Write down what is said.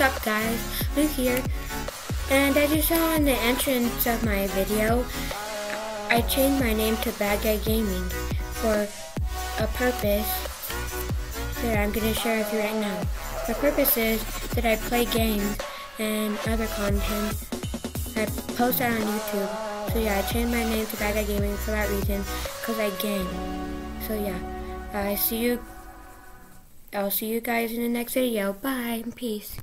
up guys? Luke here. And as you saw in the entrance of my video, I changed my name to Bad Guy Gaming for a purpose that I'm going to share with you right now. The purpose is that I play games and other content. I post that on YouTube. So yeah, I changed my name to Bad Guy Gaming for that reason, because I game. So yeah, I see you. I'll see you guys in the next video. Bye. Peace.